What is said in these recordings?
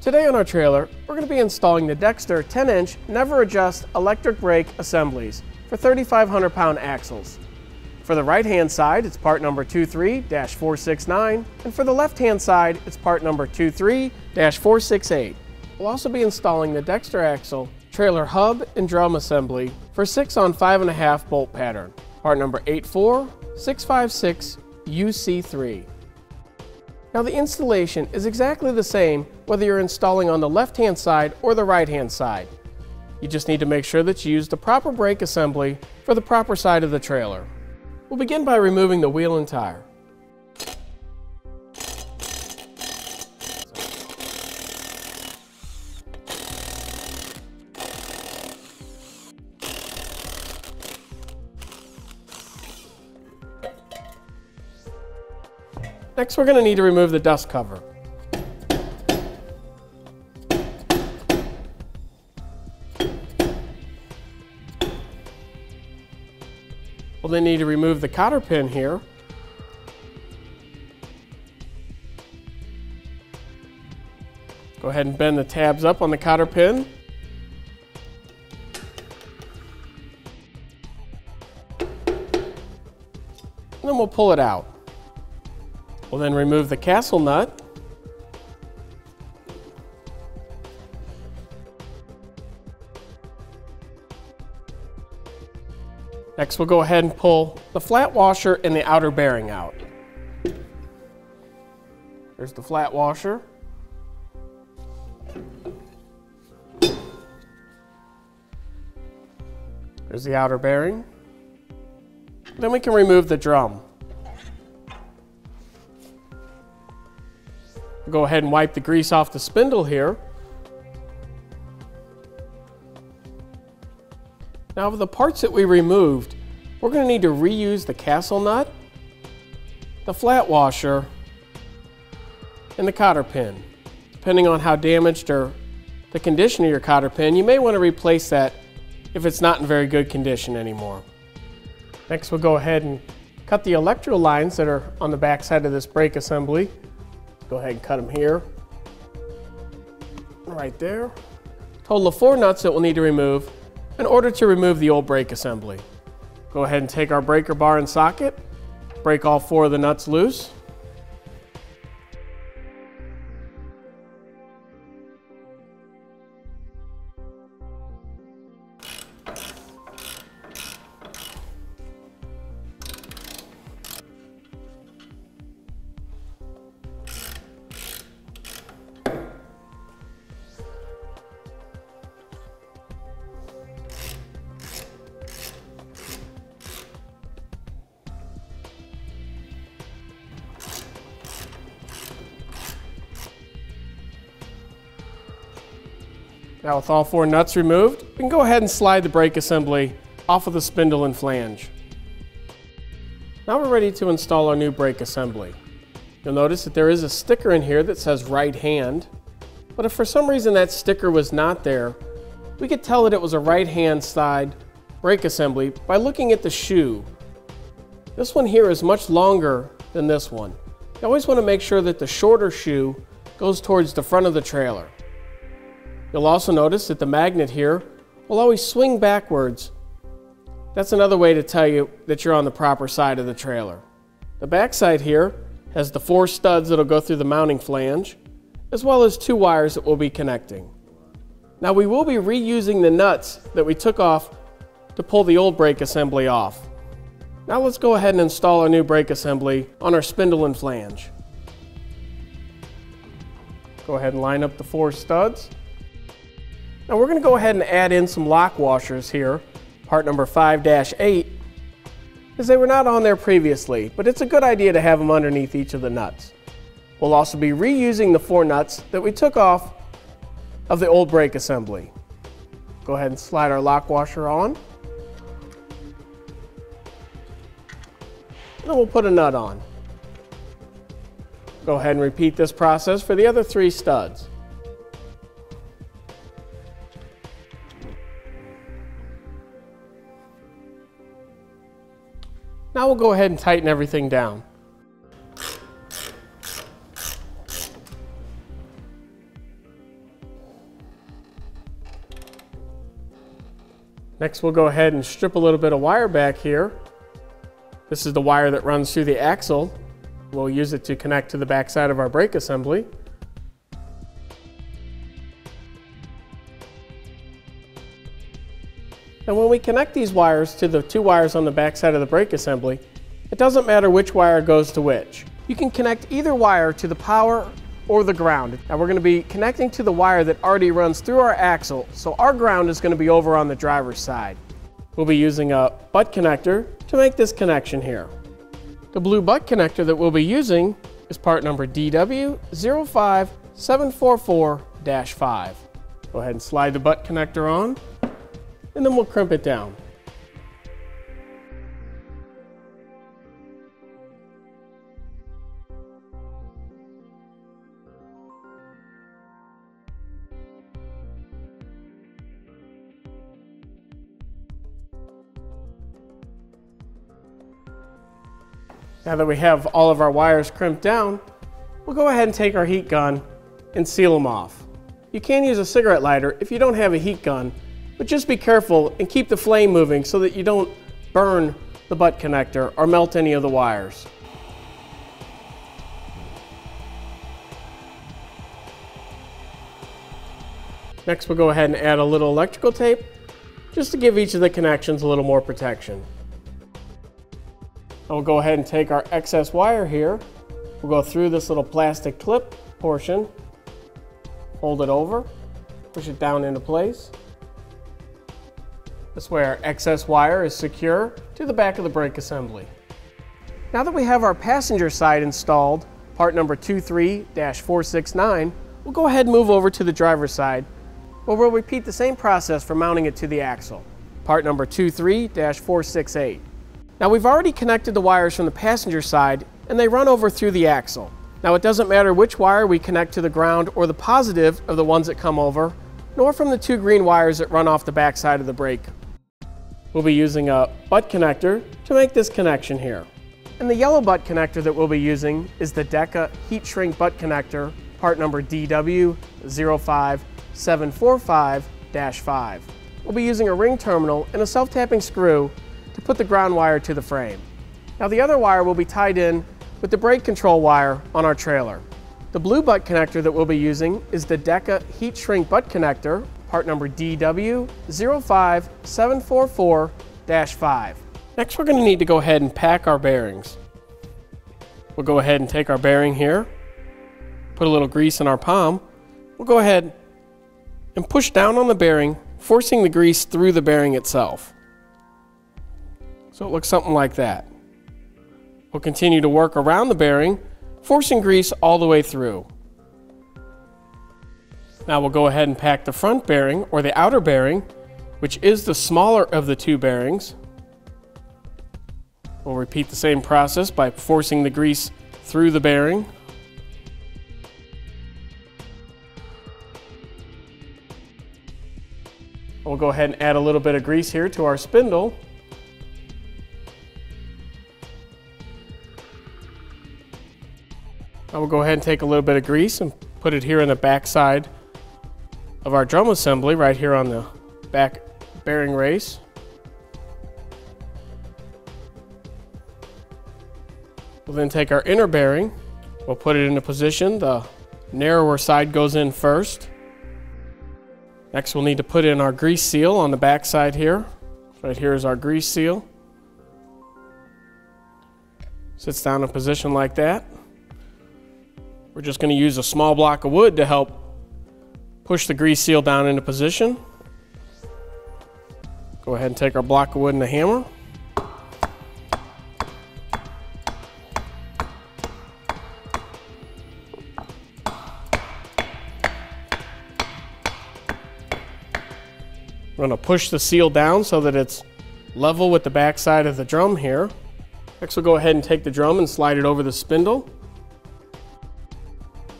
Today on our trailer, we're going to be installing the Dexter 10-inch Nev-R-Adjust electric brake assemblies for 3,500 pound axles. For the right-hand side, it's part number 23-469, and for the left-hand side, it's part number 23-468. We'll also be installing the Dexter axle trailer hub and drum assembly for 6 on 5.5 bolt pattern, part number 84656 UC3. Now the installation is exactly the same whether you're installing on the left-hand side or the right-hand side. You just need to make sure that you use the proper brake assembly for the proper side of the trailer. We'll begin by removing the wheel and tire. Next, we're going to need to remove the dust cover. Need to remove the cotter pin here. Go ahead and bend the tabs up on the cotter pin. And then we'll pull it out. We'll then remove the castle nut. Next, we'll go ahead and pull the flat washer and the outer bearing out. There's the flat washer. There's the outer bearing. Then we can remove the drum. Go ahead and wipe the grease off the spindle here. Now for the parts that we removed, we're going to need to reuse the castle nut, the flat washer, and the cotter pin. Depending on how damaged or the condition of your cotter pin, you may want to replace that if it's not in very good condition anymore. Next we'll go ahead and cut the electrical lines that are on the back side of this brake assembly. Go ahead and cut them here. Right there. Total of four nuts that we'll need to remove in order to remove the old brake assembly. Go ahead and take our breaker bar and socket, break all four of the nuts loose. Now with all four nuts removed, we can go ahead and slide the brake assembly off of the spindle and flange. Now we're ready to install our new brake assembly. You'll notice that there is a sticker in here that says right hand, but if for some reason that sticker was not there, we could tell that it was a right hand side brake assembly by looking at the shoe. This one here is much longer than this one. You always want to make sure that the shorter shoe goes towards the front of the trailer. You'll also notice that the magnet here will always swing backwards. That's another way to tell you that you're on the proper side of the trailer. The back side here has the four studs that'll go through the mounting flange, as well as two wires that we'll be connecting. Now we will be reusing the nuts that we took off to pull the old brake assembly off. Now let's go ahead and install our new brake assembly on our spindle and flange. Go ahead and line up the four studs. Now we're going to go ahead and add in some lock washers here, part number 5-8, as they were not on there previously, but it's a good idea to have them underneath each of the nuts. We'll also be reusing the four nuts that we took off of the old brake assembly. Go ahead and slide our lock washer on. Then we'll put a nut on. Go ahead and repeat this process for the other three studs. Now we'll go ahead and tighten everything down. Next we'll go ahead and strip a little bit of wire back here. This is the wire that runs through the axle. We'll use it to connect to the backside of our brake assembly. And when we connect these wires to the two wires on the backside of the brake assembly, it doesn't matter which wire goes to which. You can connect either wire to the power or the ground. Now we're going to be connecting to the wire that already runs through our axle, so our ground is going to be over on the driver's side. We'll be using a butt connector to make this connection here. The blue butt connector that we'll be using is part number DW05744-5. Go ahead and slide the butt connector on, and then we'll crimp it down. Now that we have all of our wires crimped down, we'll go ahead and take our heat gun and seal them off. You can use a cigarette lighter if you don't have a heat gun, but just be careful and keep the flame moving so that you don't burn the butt connector or melt any of the wires. Next we'll go ahead and add a little electrical tape just to give each of the connections a little more protection. And we'll go ahead and take our excess wire here. We'll go through this little plastic clip portion, hold it over, push it down into place. Our excess wire is secure to the back of the brake assembly. Now that we have our passenger side installed, part number 23-469, we'll go ahead and move over to the driver's side, where we'll repeat the same process for mounting it to the axle, part number 23-468. Now we've already connected the wires from the passenger side and they run over through the axle. Now it doesn't matter which wire we connect to the ground or the positive of the ones that come over, nor from the two green wires that run off the back side of the brake. We'll be using a butt connector to make this connection here. And the yellow butt connector that we'll be using is the Deka heat shrink butt connector, part number DW05745-5. We'll be using a ring terminal and a self-tapping screw to put the ground wire to the frame. Now the other wire will be tied in with the brake control wire on our trailer. The blue butt connector that we'll be using is the Deka heat shrink butt connector, part number DW05744-5. Next we're going to need to go ahead and pack our bearings. We'll go ahead and take our bearing here, put a little grease in our palm. We'll go ahead and push down on the bearing, forcing the grease through the bearing itself. So it looks something like that. We'll continue to work around the bearing, forcing grease all the way through. Now we'll go ahead and pack the front bearing, or the outer bearing, which is the smaller of the two bearings. We'll repeat the same process by forcing the grease through the bearing. We'll go ahead and add a little bit of grease here to our spindle. I will go ahead and take a little bit of grease and put it here in the back side of our drum assembly, right here on the back bearing race. We'll then take our inner bearing, we'll put it into position. The narrower side goes in first. Next we'll need to put in our grease seal on the back side here. Right here is our grease seal. Sits down in position like that. We're just going to use a small block of wood to help push the grease seal down into position. Go ahead and take our block of wood and the hammer. We're going to push the seal down so that it's level with the backside of the drum here. Next we'll go ahead and take the drum and slide it over the spindle.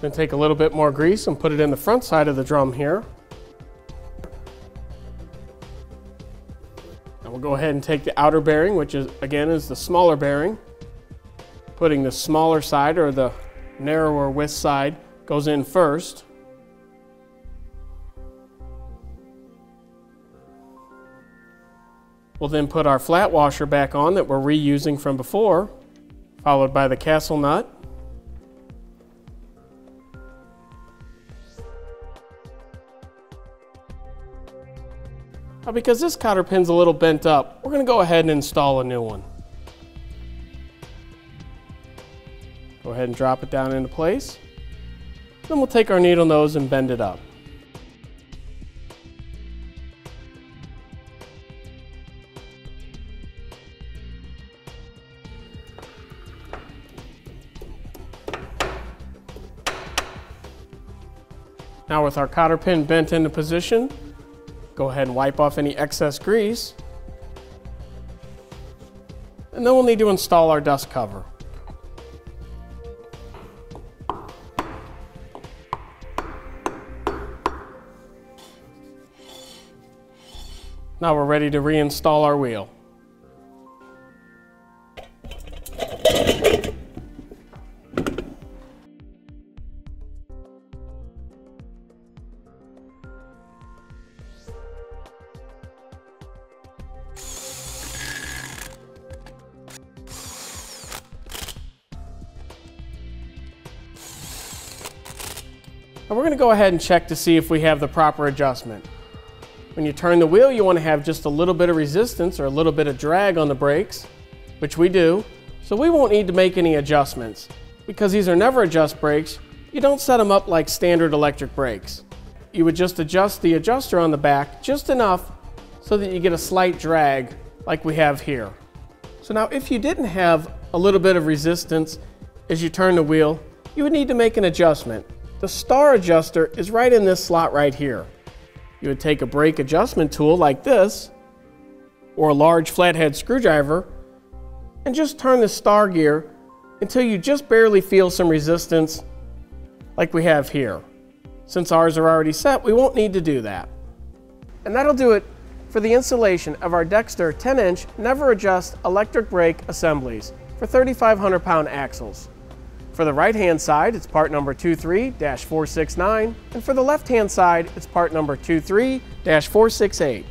Then take a little bit more grease and put it in the front side of the drum here. And we'll go ahead and take the outer bearing, which is again is the smaller bearing. Putting the smaller side or the narrower width side goes in first. We'll then put our flat washer back on that we're reusing from before, followed by the castle nut. Because this cotter pin's a little bent up, we're going to go ahead and install a new one. Go ahead and drop it down into place. Then we'll take our needle nose and bend it up. Now with our cotter pin bent into position, go ahead and wipe off any excess grease. And then we'll need to install our dust cover. Now we're ready to reinstall our wheel. To go ahead and check to see if we have the proper adjustment. When you turn the wheel, you want to have just a little bit of resistance or a little bit of drag on the brakes, which we do. So we won't need to make any adjustments. Because these are Nev-R-Adjust brakes, you don't set them up like standard electric brakes. You would just adjust the adjuster on the back just enough so that you get a slight drag like we have here. So now if you didn't have a little bit of resistance as you turn the wheel, you would need to make an adjustment. The star adjuster is right in this slot right here. You would take a brake adjustment tool like this, or a large flathead screwdriver, and just turn the star gear until you just barely feel some resistance like we have here. Since ours are already set, we won't need to do that. And that'll do it for the installation of our Dexter 10-inch Nev-R-Adjust electric brake assemblies for 3,500 pound axles. For the right-hand side, it's part number 23-469, and for the left-hand side, it's part number 23-468.